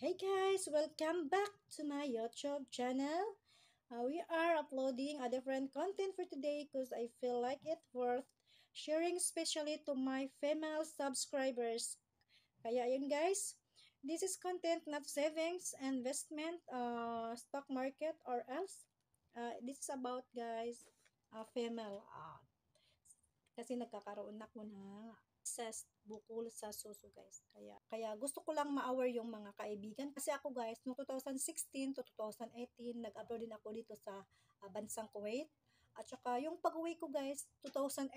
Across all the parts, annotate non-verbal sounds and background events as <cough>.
Hey guys, welcome back to my YouTube channel. Uh, we are uploading a different content for today because I feel like it worth sharing especially to my female subscribers. Kaya yun guys, this is content not savings, investment, uh, stock market or else. Uh, this is about guys, uh, female. Uh, kasi nagkakaroon ako ng access bukol sa suso guys. Kaya, kaya gusto ko lang ma-aware yung mga kaibigan. Kasi ako guys, noong 2016 to 2018, nag-abroad din ako dito sa uh, bansang Kuwait. At saka yung pag-uwi ko guys, 2018,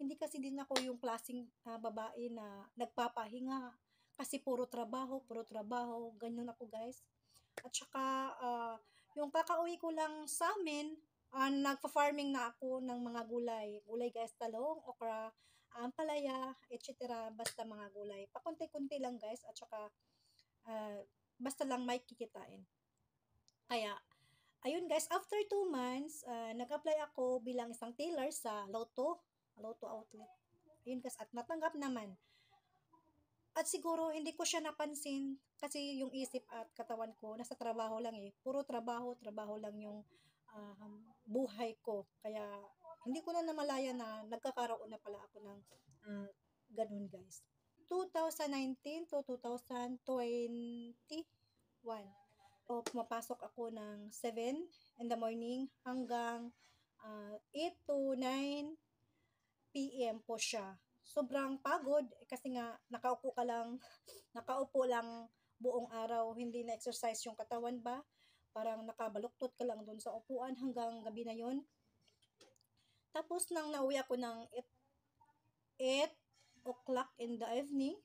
hindi kasi din ako yung klaseng uh, babae na nagpapahinga. Kasi puro trabaho, puro trabaho, ganyan ako guys. At saka uh, yung kakauwi ko lang sa amin, uh, nagpa-farming na ako ng mga gulay. Gulay guys, talong, okra, ampalaya, etc. Basta mga gulay. Pakunti-kunti lang guys at saka uh, basta lang may kikitain. Kaya, ayun guys, after 2 months, uh, nag-apply ako bilang isang tailor sa Lotto, Lotto Outlet. Ayun guys, at natanggap naman. At siguro hindi ko siya napansin kasi yung isip at katawan ko nasa trabaho lang eh. Puro trabaho, trabaho lang yung uh, buhay ko. Kaya hindi ko na namalaya na nagkakaroon na pala ako ng uh, ganun guys. 2019 to 2021. O pumapasok ako ng 7 in the morning hanggang uh, 8 to 9 p.m. po siya. Sobrang pagod eh, kasi nga nakaupo ka lang, <laughs> nakaupo lang buong araw, hindi na exercise yung katawan ba? Parang nakabaluktot ka lang doon sa upuan hanggang gabi na yon tapos nang nauwi ako ng 8, 8 o'clock in the evening,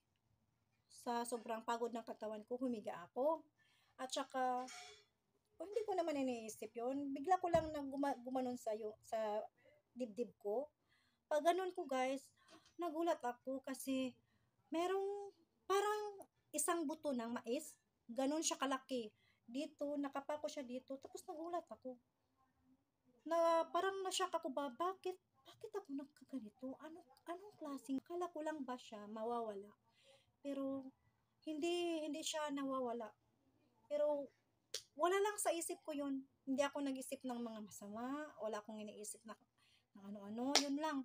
sa sobrang pagod ng katawan ko, humiga ako. At saka, oh, hindi ko naman iniisip yon Bigla ko lang nang guma- gumanon sa, yung, sa dibdib ko. Pag ganun ko guys, nagulat ako kasi merong parang isang buto ng mais. Ganon siya kalaki. Dito, nakapako siya dito. Tapos nagulat ako na parang nasyak ako ba, bakit, bakit ako nagkaganito? Ano, anong klaseng, kala ko lang ba siya mawawala? Pero, hindi, hindi siya nawawala. Pero, wala lang sa isip ko yun. Hindi ako nag-isip ng mga masama, wala akong iniisip na ng ano-ano, yun lang.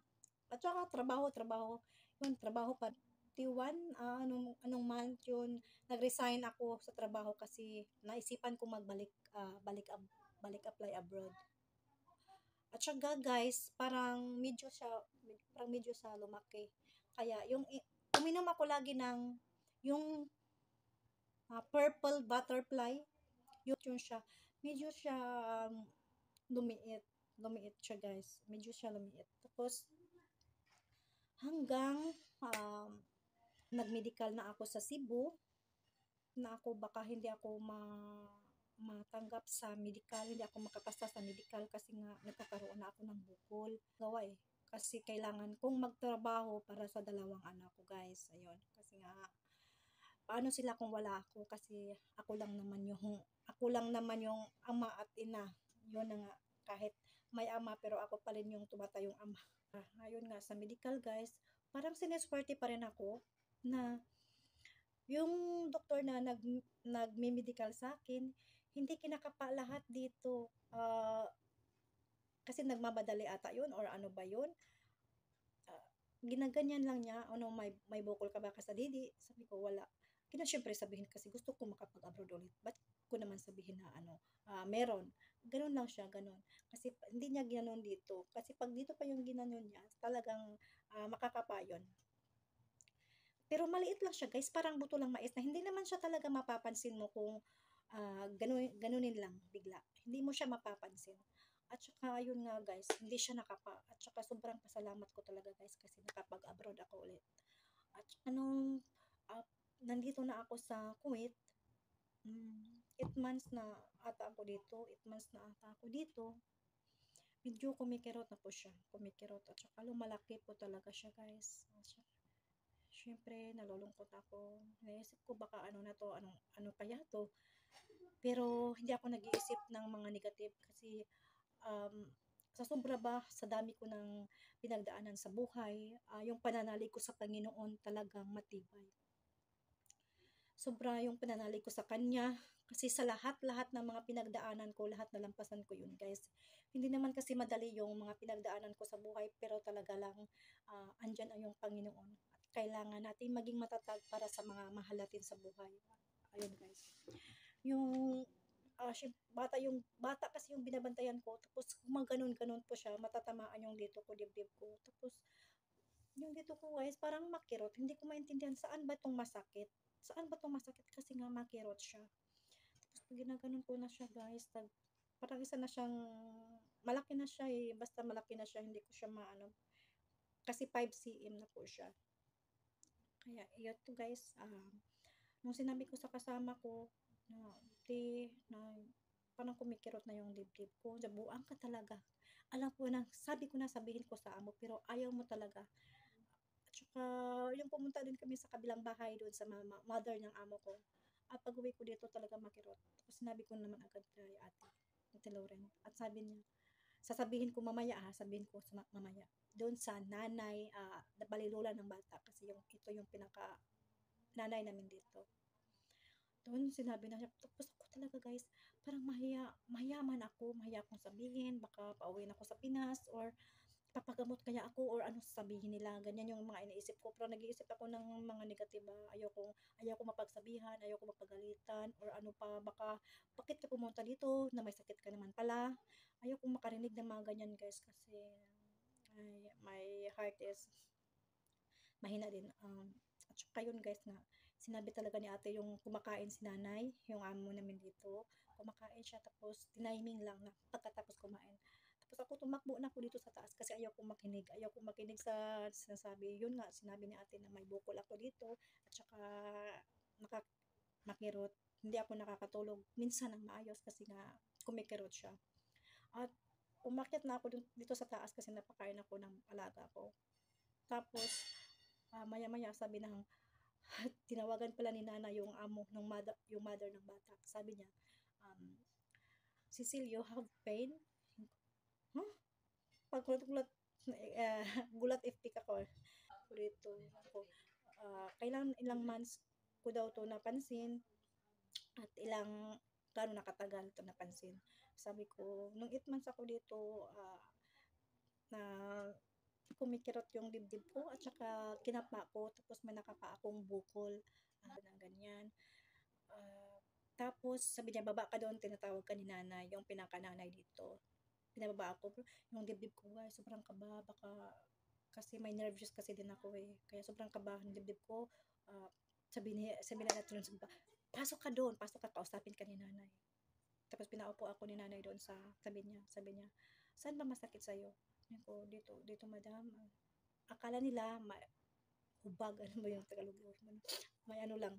At saka, trabaho, trabaho. Yun, trabaho pa. T1, uh, anong, anong month yun, nag-resign ako sa trabaho kasi naisipan ko magbalik, uh, balik, ab, balik apply abroad. At saka guys, parang medyo siya, parang medyo sa lumaki. Kaya yung, uminom ako lagi ng, yung uh, purple butterfly, yun, yun siya. Medyo siya um, lumiit. Lumiit siya guys. Medyo siya lumiit. Tapos, hanggang um, nag-medical na ako sa Cebu, na ako baka hindi ako ma matanggap sa medical, hindi ako makapasa sa medical kasi nga nagkakaroon na ako ng bukol. Gawa eh. Kasi kailangan kong magtrabaho para sa dalawang anak ko guys. Ayun. Kasi nga, paano sila kung wala ako? Kasi ako lang naman yung, ako lang naman yung ama at ina. Yun na nga. Kahit may ama pero ako pa rin yung tumatayong ama. Ayun nga, sa medical guys, parang sineswerte pa rin ako na yung doktor na nag, nagme-medical sa akin, hindi kinakapa lahat dito. Uh, kasi nagmabadali ata yun or ano ba yun. Uh, ginaganyan lang niya, ano, may, may bukol ka ba ka sa didi? Sabi ko, wala. Kina syempre sabihin kasi gusto ko makapag-abroad ulit. Ba't ko naman sabihin na ano, uh, meron. Ganun lang siya, ganun. Kasi hindi niya ginanon dito. Kasi pag dito pa yung ginanon niya, talagang uh, makakapa yun. Pero maliit lang siya guys, parang buto lang mais na hindi naman siya talaga mapapansin mo kung uh, ganun, ganunin lang bigla. Hindi mo siya mapapansin. At saka, ayun nga guys, hindi siya nakapa. At saka, sobrang pasalamat ko talaga guys kasi nakapag-abroad ako ulit. At anong, uh, nandito na ako sa Kuwait, um, 8 months na ata ako dito, 8 months na ata ako dito, medyo kumikirot na po siya, kumikirot. At saka, lumalaki po talaga siya guys. At saka, syempre, nalulungkot ako. Naisip ko baka ano na to, anong, ano kaya to. Pero hindi ako nag-iisip ng mga negative kasi um, sa sobra ba, sa dami ko ng pinagdaanan sa buhay, uh, yung pananalig ko sa Panginoon talagang matibay. sobra yung pananalig ko sa kanya. Kasi sa lahat-lahat ng mga pinagdaanan ko, lahat nalampasan ko yun, guys. Hindi naman kasi madali yung mga pinagdaanan ko sa buhay, pero talaga lang uh, andyan ang yung Panginoon. Kailangan natin maging matatag para sa mga mahal natin sa buhay. Ayun, guys. Yung uh, bata yung bata kasi yung binabantayan ko tapos gumaganon ganon po siya matatamaan yung dito ko dibdib ko tapos yung dito ko guys parang makirot hindi ko maintindihan saan ba itong masakit saan ba itong masakit kasi nga makirot siya ginaganon ko na siya guys. Tag, parang isa na siyang, malaki na siya eh. Basta malaki na siya, hindi ko siya maano. Kasi 5 cm na po siya. Kaya, yun guys. Um, nung sinabi ko sa kasama ko, na, di, na, parang kumikirot na yung dibdib ko. Jabuang ka talaga. Alam ko na, sabi ko na sabihin ko sa amo, pero ayaw mo talaga. At saka, yung pumunta din kami sa kabilang bahay doon sa mama, mother ng amo ko at pag uwi ko dito talaga makirot. Tapos sinabi ko naman agad kay ate, ate Lauren. At sabi niya, sasabihin ko mamaya ha, sabihin ko sa mamaya. Doon sa nanay, uh, balilula ng bata. Kasi yung, ito yung pinaka nanay namin dito. Doon sinabi na siya, tapos ako talaga guys, parang mahiya, mahiyaman ako, mahiya akong sabihin, baka pauwi na ako sa Pinas, or papagamot kaya ako or ano sasabihin nila? Ganyan yung mga iniisip ko. Pero nag-iisip ako ng mga negatiba. Ayoko ayoko mapagsabihan ayoko mapagalitan or ano pa. Baka bakit ka pumunta dito na may sakit ka naman pala? Ayoko makarinig ng mga ganyan guys kasi ay, my heart is mahina din. Um, at saka yun guys na sinabi talaga ni ate yung kumakain si nanay yung amo namin dito. Kumakain siya tapos tiniming lang na pagkatapos kumain tapos ako tumakbo na ako dito sa taas kasi ayaw kong makinig. Ayaw kong makinig sa sinasabi. Yun nga, sinabi ni ate na may bukol ako dito at saka naka, makirot. Hindi ako nakakatulog. Minsan ang maayos kasi nga kumikirot siya. At umakyat na ako dito sa taas kasi napakain ako ng alaga ko. Tapos, uh, maya-maya sabi ng tinawagan pala ni Nana yung amo ng mother, yung mother ng bata. Sabi niya, um, Cecil, you have pain? Huh? Pag <laughs> gulat, uh, gulat FP ka ko. Dito ako. Uh, kailangan ilang months ko daw to napansin at ilang gano'n nakatagal to napansin. Sabi ko, nung 8 months ako dito, uh, na kumikirot yung dibdib ko at saka kinapa ko tapos may nakapa akong bukol uh, ng ganyan uh, tapos sabi niya baba ka doon tinatawag ka ni nanay yung pinakananay dito pinababa ako. Yung dibdib ko, guys, sobrang kaba. Baka, kasi may nervous kasi din ako eh. Kaya sobrang kaba ng dibdib ko. Uh, sabi, ni, sabi na natin sa pasok ka doon, pasok ka, kausapin ka ni nanay. Tapos pinaupo ako ni nanay doon sa tabi niya. Sabi niya, saan ba masakit sa'yo? Sabi ko, dito, dito madam. Akala nila, ma hubag, <laughs> ano ba yung Tagalog? May ano lang.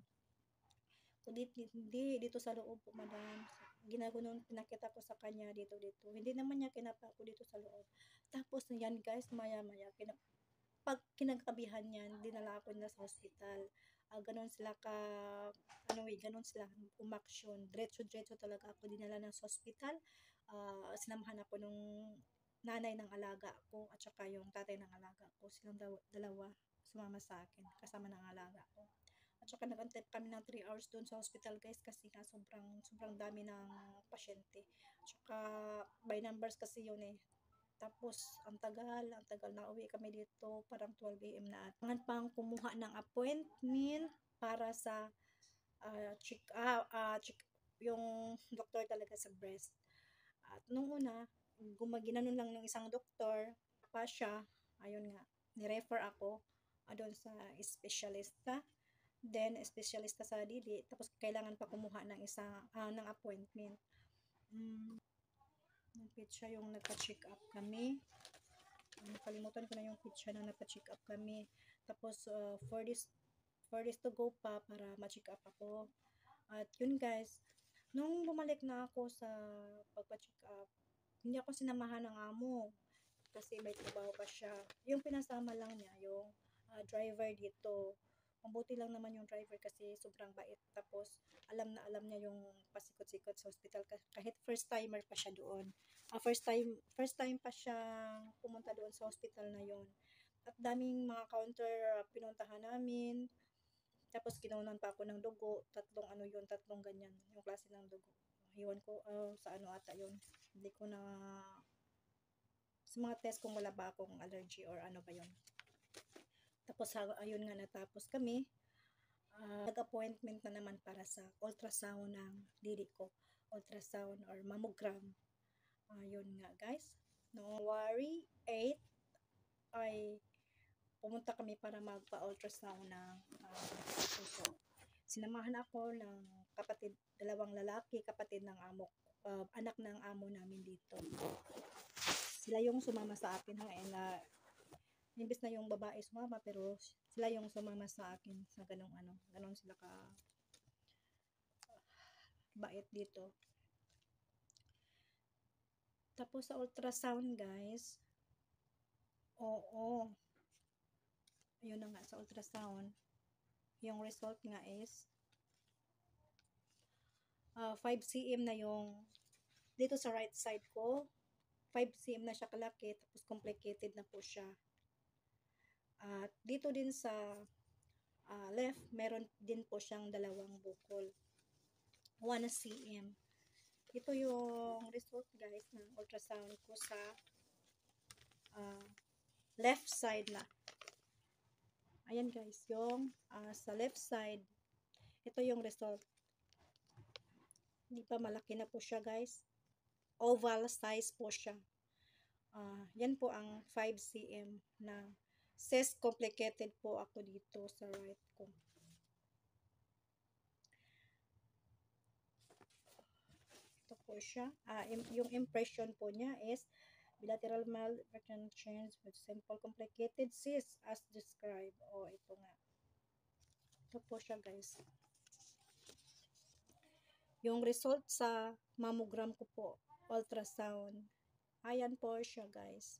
Hindi, hindi, dito sa loob po, madam ginaganon pinakita ko sa kanya dito dito. Hindi naman niya kinapa ko dito sa loob. Tapos yan guys maya maya kinap pag kinagabihan niyan dinala ako na sa hospital. Uh, ganon sila ka ano eh ganon sila umaksyon. Diretso diretso talaga ako dinala na sa hospital. Uh, sinamahan ako nung nanay ng alaga ko at saka yung tatay ng alaga ko. Silang dalawa sumama sa akin kasama ng alaga ko at saka nag-antay kami ng 3 hours doon sa hospital guys kasi nga sobrang sobrang dami ng pasyente. At saka by numbers kasi yun eh. Tapos ang tagal, ang tagal na uwi kami dito parang 12 AM na Tangan pang kumuha ng appointment para sa uh, check uh, uh, check yung doktor talaga sa breast. At nung una, gumaginanon lang ng isang doktor, pa siya, ayun nga, ni-refer ako doon sa specialista then espesyalista sa dili tapos kailangan pa kumuha ng isa uh, ng appointment. Mm, yung pizza yung nagpa-check up kami. Nakalimutan ko na yung pizza na nagpa-check up kami. Tapos uh, for this for this to go pa para ma-check up ako. At yun guys nung bumalik na ako sa pagpa-check up hindi ako sinamahan ng amo kasi may trabaho pa siya. Yung pinasama lang niya yung uh, driver dito Mabuti lang naman yung driver kasi sobrang bait. Tapos, alam na alam niya yung pasikot-sikot sa hospital. Kahit first timer pa siya doon. Uh, first time first time pa siya pumunta doon sa hospital na yon At daming mga counter uh, pinuntahan namin. Tapos kinunan pa ako ng dugo, tatlong ano yun, tatlong ganyan, yung klase ng dugo. Iwan ko ah, sa ano ata yun. Hindi ko na sa mga test kung wala ba akong allergy or ano ba yun. Tapos ayun nga natapos kami. Ah, nag-appointment na naman para sa ultrasound ng didi ko. Ultrasound or mammogram. Ayun nga guys. January 8 ay pumunta kami para magpa-ultrasound ng ah, puso. Sinamahan ako ng kapatid, dalawang lalaki, kapatid ng amo, ah, anak ng amo namin dito. Sila yung sumama sa akin ha, and uh, imbes na yung babae sumama, pero sila yung sumama sa akin sa ganong ano, ganon sila ka bait dito. Tapos sa ultrasound guys, oo, yun na nga sa ultrasound, yung result nga is uh, 5 cm na yung dito sa right side ko 5 cm na siya kalaki tapos complicated na po siya at dito din sa uh, left meron din po siyang dalawang bukol 1 cm ito yung result guys ng ultrasound ko sa uh, left side na Ayan guys, yung uh, sa left side, ito yung result. Hindi pa malaki na po siya guys. Oval size po siya. Uh, yan po ang 5 cm na says complicated po ako dito sa right ko. Ito po siya. Uh, yung impression po niya is bilateral recurrent change with simple complicated cysts as described. O, oh, ito nga. Ito po siya, guys. Yung result sa mammogram ko po, ultrasound. Ayan po siya, guys.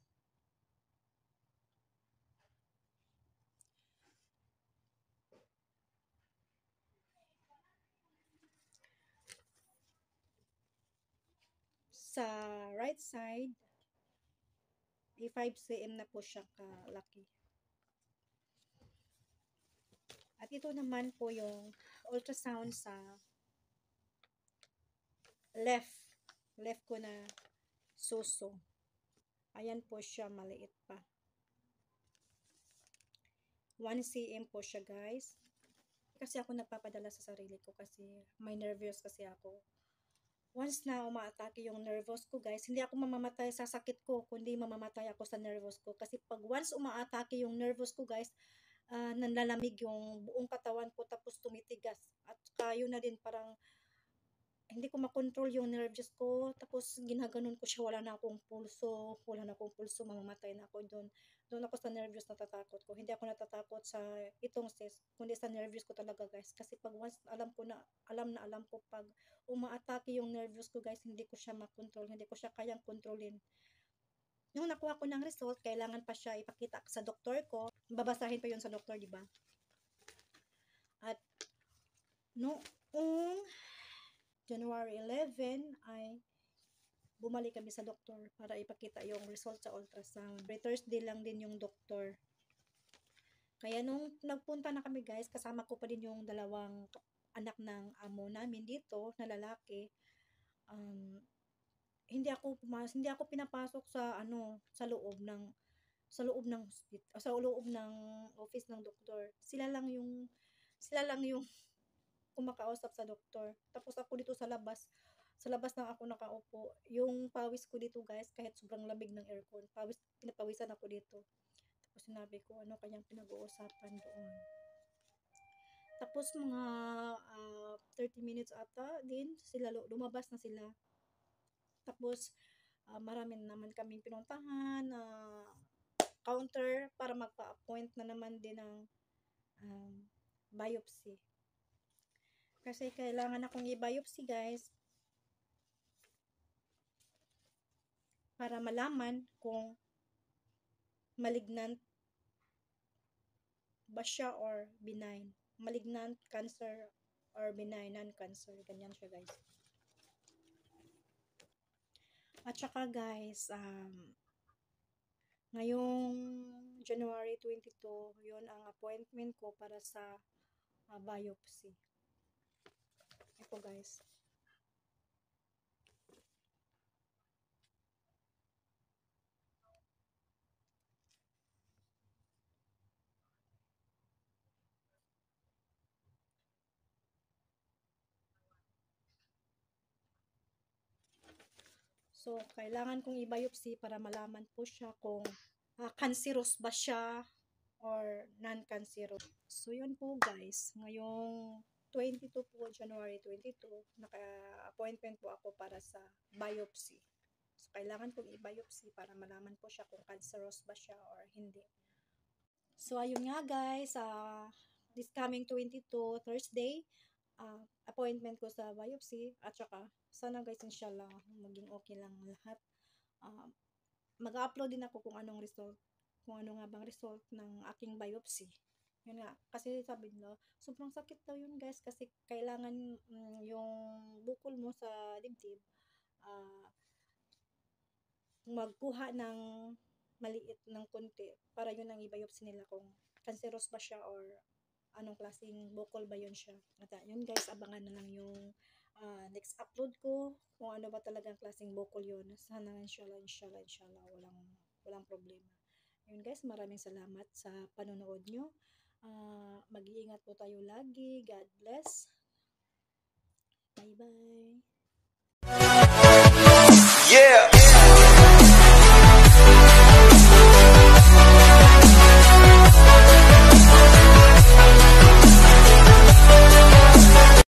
Sa right side, 5 cm na po siya kalaki. At ito naman po yung ultrasound sa left. Left ko na suso. Ayan po siya, maliit pa. 1 cm po siya guys. Kasi ako nagpapadala sa sarili ko kasi may nervous kasi ako once na umaatake yung nervous ko guys, hindi ako mamamatay sa sakit ko, kundi mamamatay ako sa nervous ko. Kasi pag once umaatake yung nervous ko guys, uh, nanlalamig yung buong katawan ko tapos tumitigas. At kayo na din parang hindi ko makontrol yung nerves ko. Tapos ginaganon ko siya, wala na akong pulso, wala na akong pulso, mamamatay na ako doon. Doon ako sa nervous natatakot ko. Hindi ako natatakot sa itong sis, kundi sa nervous ko talaga guys. Kasi pag once alam ko na, alam na alam ko pag umaatake yung nervous ko guys, hindi ko siya makontrol, hindi ko siya kayang kontrolin. Nung nakuha ko ng result, kailangan pa siya ipakita sa doktor ko. Babasahin pa yun sa doktor, di ba? At noong January 11 ay bumalik kami sa doktor para ipakita yung result sa ultrasound. Every Thursday lang din yung doktor. Kaya nung nagpunta na kami guys, kasama ko pa din yung dalawang anak ng amo namin dito na lalaki. Um, hindi ako pumas hindi ako pinapasok sa ano sa loob ng sa loob ng sa loob ng office ng doktor. Sila lang yung sila lang yung kumakausap sa doktor. Tapos ako dito sa labas, sa labas lang ako nakaupo. Yung pawis ko dito guys, kahit sobrang lamig ng aircon, pawis, pinapawisan ako dito. Tapos sinabi ko, ano kanyang pinag-uusapan doon. Tapos mga uh, ah, 30 minutes ata din, sila lumabas na sila. Tapos uh, marami naman kaming pinuntahan uh, counter para magpa-appoint na naman din ng um, biopsy. Kasi kailangan akong i-biopsy guys. Para malaman kung malignant ba siya or benign. Malignant cancer or benign non-cancer. Ganyan siya guys. At saka guys, um, ngayong January 22, yun ang appointment ko para sa ah, biopsy. Ito guys. So, kailangan kong i-biopsy para malaman po siya kung ah, cancerous ba siya or non-cancerous. So, yun po guys. Ngayong 22 po, January 22, naka-appointment po ako para sa biopsy. So, kailangan kong i-biopsy para malaman po siya kung cancerous ba siya or hindi. So, ayun nga guys, ah, this coming 22, Thursday, ah, appointment ko sa biopsy at saka sana guys inshallah maging okay lang lahat. Ah, mag-upload din ako kung anong result, kung ano nga bang result ng aking biopsy. Yun nga, kasi sabi nila, sobrang sakit daw yun guys kasi kailangan mm, yung bukol mo sa dibdib ah, magkuha ng maliit ng konti para yun ang i-biopsy nila kung cancerous ba siya or anong klaseng bukol ba yun siya. At ah, yun guys, abangan na lang yung ah, next upload ko kung ano ba talagang klaseng bukol yun. Sana inshallah, inshallah, inshallah, walang, walang problema. Yun guys, maraming salamat sa panonood nyo. Ah, mag-iingat po tayo lagi. God bless. Bye-bye. Yeah.